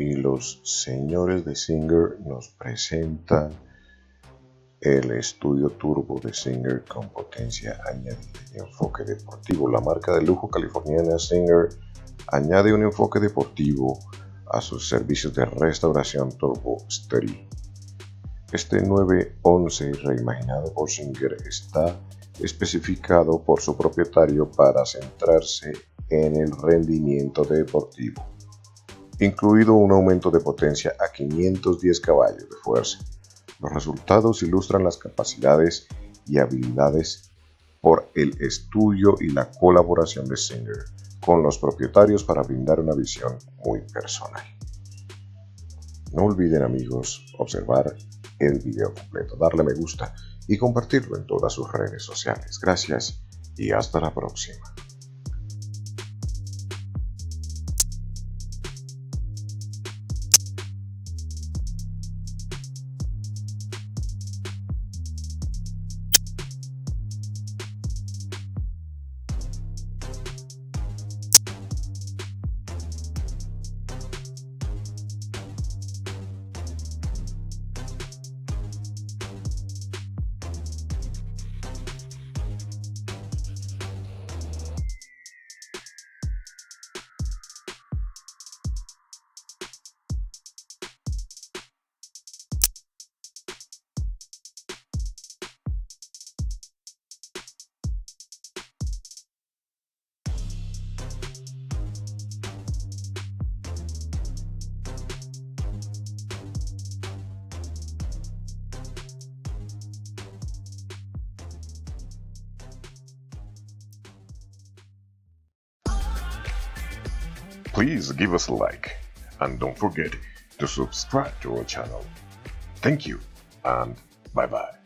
y los señores de Singer nos presentan el estudio turbo de Singer con potencia añadida y enfoque deportivo. La marca de lujo californiana Singer añade un enfoque deportivo a sus servicios de restauración Turbo Steady. Este 911 reimaginado por Singer está especificado por su propietario para centrarse en el rendimiento deportivo, incluido un aumento de potencia a 510 caballos de fuerza los resultados ilustran las capacidades y habilidades por el estudio y la colaboración de Singer con los propietarios para brindar una visión muy personal. No olviden amigos observar el video completo, darle me gusta y compartirlo en todas sus redes sociales. Gracias y hasta la próxima. Please give us a like and don't forget to subscribe to our channel. Thank you and bye bye.